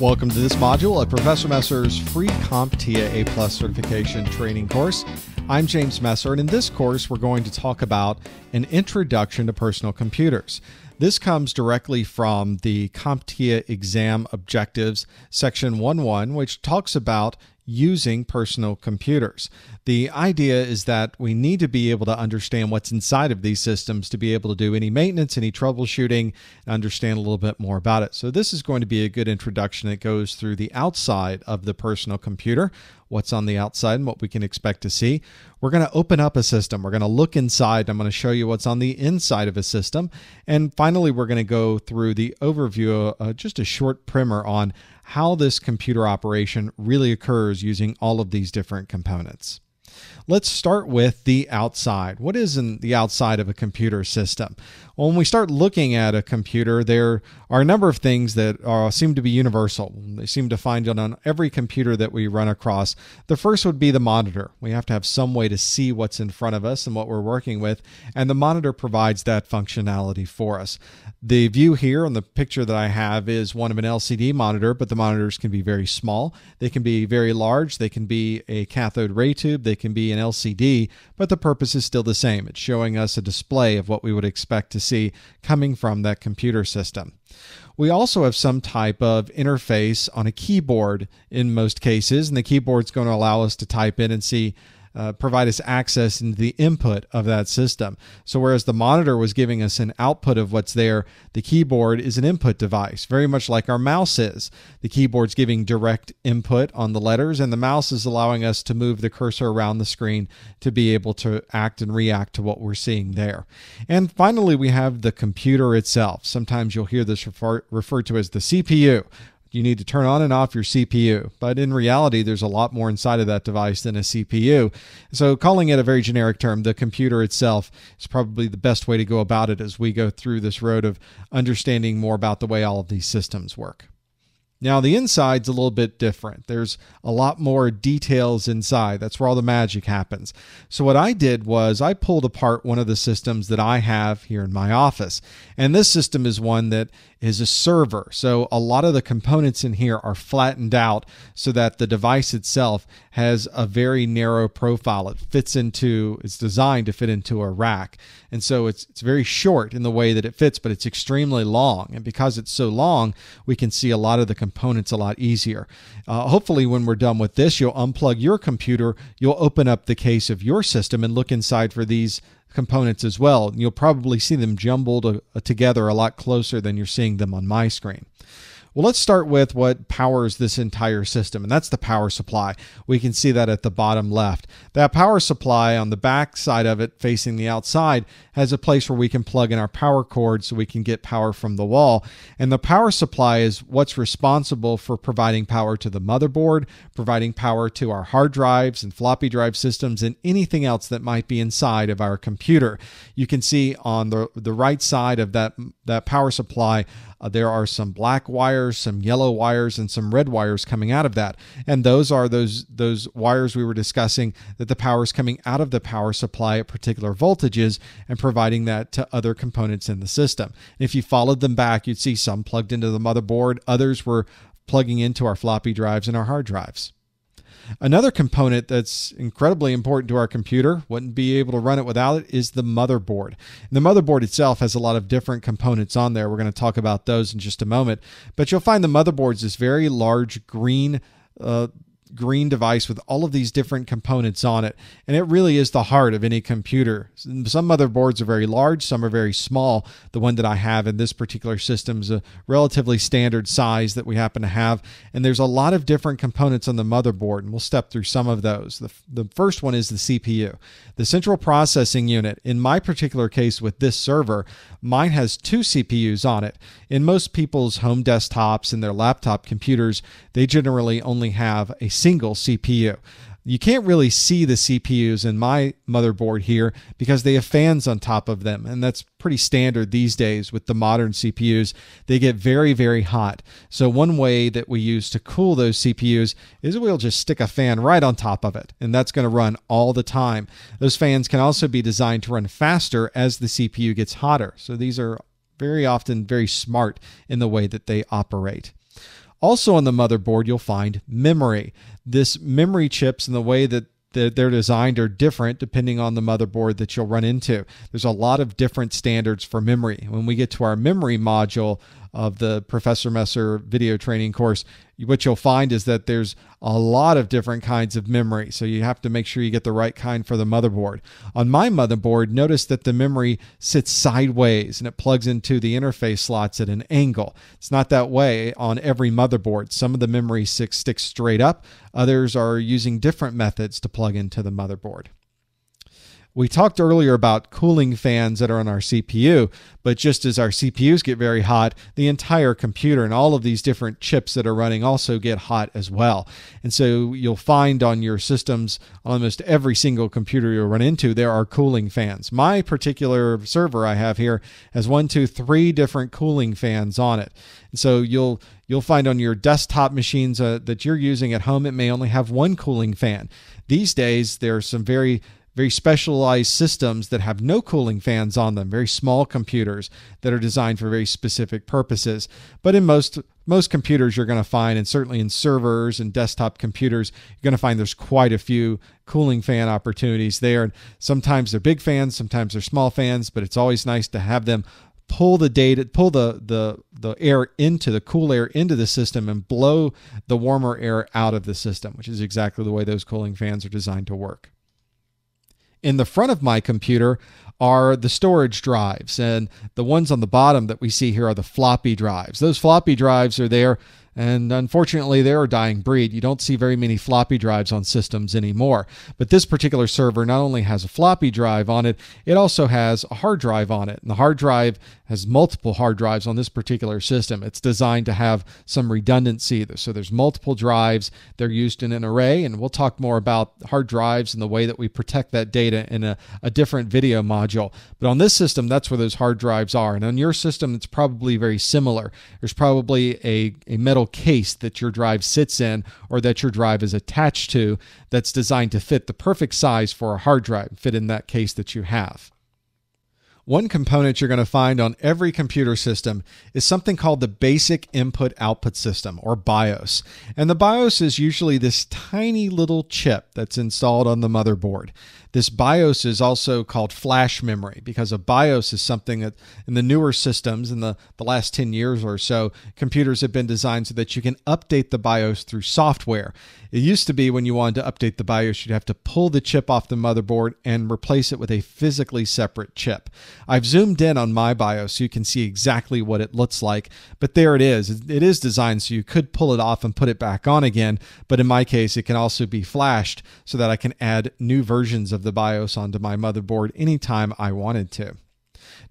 Welcome to this module of Professor Messer's free CompTIA A Plus certification training course. I'm James Messer, and in this course, we're going to talk about an introduction to personal computers. This comes directly from the CompTIA exam objectives, section 1.1, which talks about using personal computers. The idea is that we need to be able to understand what's inside of these systems to be able to do any maintenance, any troubleshooting, and understand a little bit more about it. So, this is going to be a good introduction that goes through the outside of the personal computer, what's on the outside, and what we can expect to see. We're going to open up a system. We're going to look inside. I'm going to show you what's on the inside of a system. And finally, we're going to go through the overview, uh, just a short primer on how this computer operation really occurs using all of these different components. Let's start with the outside. What is in the outside of a computer system? Well, when we start looking at a computer, there are a number of things that are, seem to be universal. They seem to find it on every computer that we run across. The first would be the monitor. We have to have some way to see what's in front of us and what we're working with, and the monitor provides that functionality for us. The view here on the picture that I have is one of an LCD monitor, but the monitors can be very small. They can be very large. They can be a cathode ray tube. They can be an LCD, but the purpose is still the same. It's showing us a display of what we would expect to see coming from that computer system. We also have some type of interface on a keyboard in most cases, and the keyboard is going to allow us to type in and see uh, provide us access into the input of that system. So, whereas the monitor was giving us an output of what's there, the keyboard is an input device, very much like our mouse is. The keyboard's giving direct input on the letters, and the mouse is allowing us to move the cursor around the screen to be able to act and react to what we're seeing there. And finally, we have the computer itself. Sometimes you'll hear this refer- referred to as the CPU you need to turn on and off your CPU. But in reality, there's a lot more inside of that device than a CPU. So, calling it a very generic term, the computer itself is probably the best way to go about it as we go through this road of understanding more about the way all of these systems work. Now, the inside's a little bit different. There's a lot more details inside. That's where all the magic happens. So, what I did was I pulled apart one of the systems that I have here in my office. And this system is one that is a server. So a lot of the components in here are flattened out so that the device itself has a very narrow profile. It fits into, it's designed to fit into a rack. And so it's, it's very short in the way that it fits, but it's extremely long. And because it's so long, we can see a lot of the components a lot easier. Uh, hopefully, when we're done with this, you'll unplug your computer, you'll open up the case of your system and look inside for these components as well. You'll probably see them jumbled uh, together a lot closer than you're seeing them on my screen. Well, let's start with what powers this entire system, and that's the power supply. We can see that at the bottom left. That power supply on the back side of it, facing the outside, has a place where we can plug in our power cord so we can get power from the wall. And the power supply is what's responsible for providing power to the motherboard, providing power to our hard drives and floppy drive systems, and anything else that might be inside of our computer. You can see on the, the right side of that, that power supply uh, there are some black wires, some yellow wires, and some red wires coming out of that. And those are those those wires we were discussing that the power is coming out of the power supply at particular voltages and providing that to other components in the system. if you followed them back, you'd see some plugged into the motherboard, others were plugging into our floppy drives and our hard drives. Another component that's incredibly important to our computer, wouldn't be able to run it without it, is the motherboard. And the motherboard itself has a lot of different components on there. We're going to talk about those in just a moment. But you'll find the motherboard's this very large green uh, green device with all of these different components on it. And it really is the heart of any computer. Some motherboards are very large, some are very small. The one that I have in this particular system is a relatively standard size that we happen to have. And there's a lot of different components on the motherboard, and we'll step through some of those. The, the first one is the CPU, the central processing unit. In my particular case with this server, mine has two CPUs on it. In most people's home desktops and their laptop computers, they generally only have a single CPU. You can't really see the CPUs in my motherboard here because they have fans on top of them. And that's pretty standard these days with the modern CPUs. They get very, very hot. So, one way that we use to cool those CPUs is we'll just stick a fan right on top of it. And that's going to run all the time. Those fans can also be designed to run faster as the CPU gets hotter. So, these are very often very smart in the way that they operate. Also on the motherboard, you'll find memory. This memory chips and the way that they're designed are different depending on the motherboard that you'll run into. There's a lot of different standards for memory. When we get to our memory module of the Professor Messer video training course, what you'll find is that there's a lot of different kinds of memory. So you have to make sure you get the right kind for the motherboard. On my motherboard, notice that the memory sits sideways and it plugs into the interface slots at an angle. It's not that way on every motherboard. Some of the memory sticks straight up, others are using different methods to plug into the motherboard. We talked earlier about cooling fans that are on our CPU, but just as our CPUs get very hot, the entire computer and all of these different chips that are running also get hot as well. And so you'll find on your systems, almost every single computer you'll run into, there are cooling fans. My particular server I have here has one, two, three different cooling fans on it. And so you'll you'll find on your desktop machines uh, that you're using at home, it may only have one cooling fan. These days, there are some very very specialized systems that have no cooling fans on them, very small computers that are designed for very specific purposes. But in most most computers you're going to find and certainly in servers and desktop computers you're going to find there's quite a few cooling fan opportunities there and sometimes they're big fans sometimes they're small fans but it's always nice to have them pull the data pull the the the air into the cool air into the system and blow the warmer air out of the system which is exactly the way those cooling fans are designed to work in the front of my computer are the storage drives, and the ones on the bottom that we see here are the floppy drives. Those floppy drives are there and unfortunately, they're a dying breed. You don't see very many floppy drives on systems anymore. But this particular server not only has a floppy drive on it, it also has a hard drive on it. And the hard drive has multiple hard drives on this particular system. It's designed to have some redundancy. So there's multiple drives. They're used in an array. And we'll talk more about hard drives and the way that we protect that data in a, a different video module. But on this system, that's where those hard drives are. And on your system, it's probably very similar. There's probably a, a metal case that your drive sits in or that your drive is attached to that's designed to fit the perfect size for a hard drive, fit in that case that you have. One component you're going to find on every computer system is something called the Basic Input Output System, or BIOS. And the BIOS is usually this tiny little chip that's installed on the motherboard. This BIOS is also called flash memory because a BIOS is something that in the newer systems, in the, the last 10 years or so, computers have been designed so that you can update the BIOS through software. It used to be when you wanted to update the BIOS, you'd have to pull the chip off the motherboard and replace it with a physically separate chip. I've zoomed in on my BIOS so you can see exactly what it looks like, but there it is. It is designed so you could pull it off and put it back on again, but in my case, it can also be flashed so that I can add new versions of the BIOS onto my motherboard anytime I wanted to.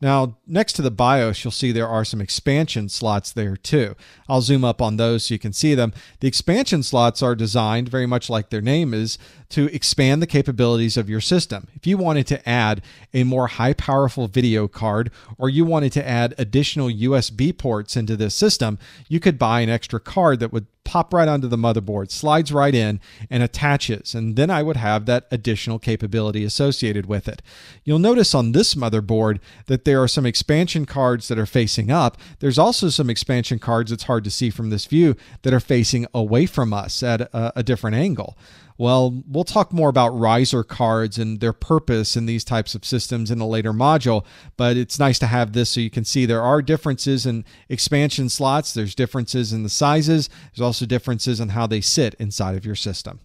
Now, next to the BIOS, you'll see there are some expansion slots there too. I'll zoom up on those so you can see them. The expansion slots are designed very much like their name is to expand the capabilities of your system. If you wanted to add a more high powerful video card or you wanted to add additional USB ports into this system, you could buy an extra card that would pop right onto the motherboard, slides right in, and attaches. And then I would have that additional capability associated with it. You'll notice on this motherboard that there are some expansion cards that are facing up. There's also some expansion cards, it's hard to see from this view, that are facing away from us at a, a different angle. Well, we'll talk more about riser cards and their purpose in these types of systems in a later module, but it's nice to have this so you can see there are differences in expansion slots, there's differences in the sizes, there's also differences in how they sit inside of your system.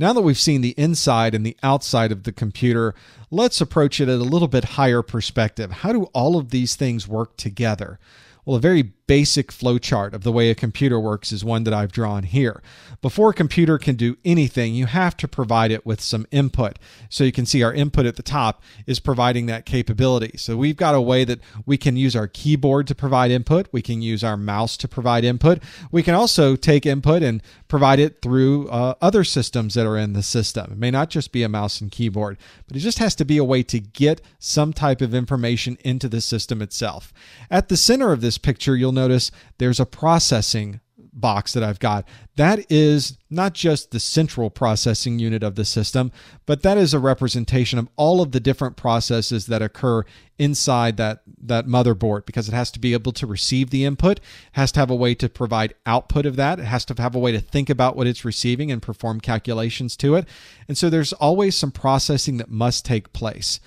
Now that we've seen the inside and the outside of the computer, let's approach it at a little bit higher perspective. How do all of these things work together? Well, a very basic flowchart of the way a computer works is one that I've drawn here. Before a computer can do anything, you have to provide it with some input. So you can see our input at the top is providing that capability. So we've got a way that we can use our keyboard to provide input. We can use our mouse to provide input. We can also take input and provide it through uh, other systems that are in the system. It may not just be a mouse and keyboard, but it just has to be a way to get some type of information into the system itself. At the center of this picture, you'll notice there's a processing box that I've got. That is not just the central processing unit of the system, but that is a representation of all of the different processes that occur inside that that motherboard because it has to be able to receive the input, has to have a way to provide output of that, it has to have a way to think about what it's receiving and perform calculations to it. And so there's always some processing that must take place.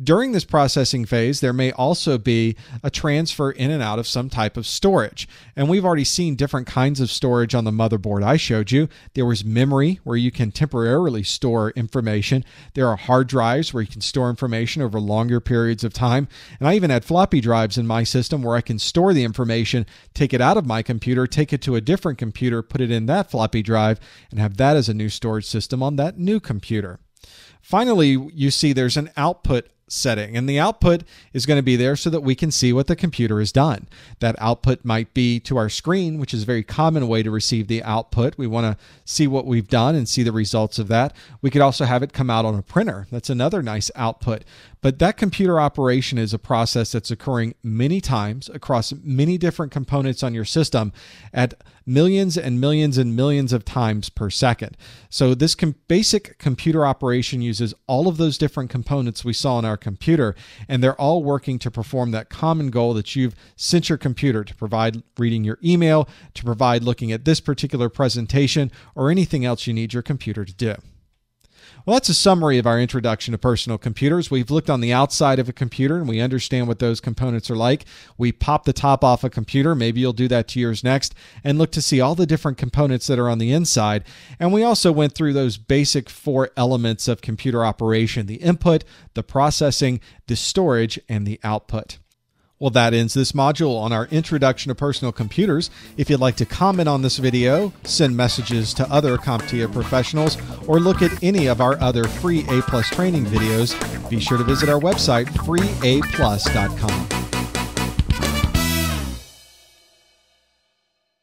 During this processing phase, there may also be a transfer in and out of some type of storage. And we've already seen different kinds of storage on the motherboard I showed you. There was memory where you can temporarily store information. There are hard drives where you can store information over longer periods of time. And I even had floppy drives in my system where I can store the information, take it out of my computer, take it to a different computer, put it in that floppy drive, and have that as a new storage system on that new computer. Finally, you see there's an output setting. And the output is going to be there so that we can see what the computer has done. That output might be to our screen, which is a very common way to receive the output. We want to see what we've done and see the results of that. We could also have it come out on a printer. That's another nice output. But that computer operation is a process that's occurring many times across many different components on your system at millions and millions and millions of times per second. So, this com- basic computer operation uses all of those different components we saw in our computer, and they're all working to perform that common goal that you've sent your computer to provide reading your email, to provide looking at this particular presentation, or anything else you need your computer to do. Well, that's a summary of our introduction to personal computers. We've looked on the outside of a computer and we understand what those components are like. We pop the top off a computer. Maybe you'll do that to yours next and look to see all the different components that are on the inside. And we also went through those basic four elements of computer operation the input, the processing, the storage, and the output. Well, that ends this module on our introduction to personal computers. If you'd like to comment on this video, send messages to other CompTIA professionals, or look at any of our other free A Plus training videos, be sure to visit our website, freeaplus.com.